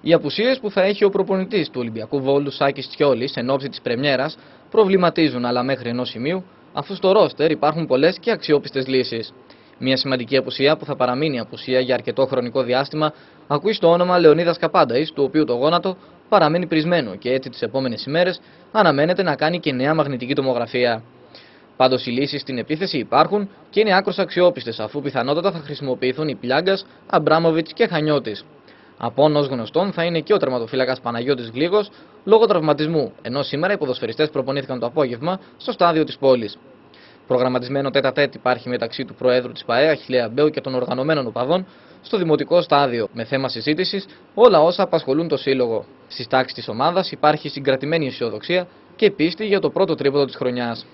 Οι απουσίες που θα έχει ο προπονητής του Ολυμπιακού Βόλου Σάκης Τσιόλης εν ώψη της Πρεμιέρας προβληματίζουν, αλλά μέχρι ενός σημείου, αφού στο ρόστερ υπάρχουν πολλές και αξιόπιστες λύσεις. Μια σημαντική απουσία που θα παραμείνει απουσία για αρκετό χρονικό διάστημα ακούει στο όνομα Λεωνίδας Καπάνταης, του οποίου το γόνατο παραμένει πρισμένο και έτσι τις επόμενες ημέρες αναμένεται να κάνει και νέα μαγνητική τομογραφία. Πάντως οι λύσεις στην επίθεση υπάρχουν και είναι άκρο αξιόπιστες, αφού πιθανότατα θα χρησιμοποιηθούν οι Πλιάγκας, Αμπράμοβιτς και Χανιώτης. Από ως γνωστόν θα είναι και ο τερματοφύλακας Παναγιώτης Γλίγος λόγω τραυματισμού, ενώ σήμερα οι ποδοσφαιριστές προπονήθηκαν το απόγευμα στο στάδιο της πόλης. Προγραμματισμένο τέτα τέτ υπάρχει μεταξύ του Προέδρου της ΠαΕ, Αχιλέα Μπέου και των οργανωμένων οπαδών στο δημοτικό στάδιο με θέμα συζήτησης όλα όσα απασχολούν το σύλλογο. Στις τάξεις της ομάδας υπάρχει συγκρατημένη αισιοδοξία και πίστη για το πρώτο τρίποδο της χρονιάς.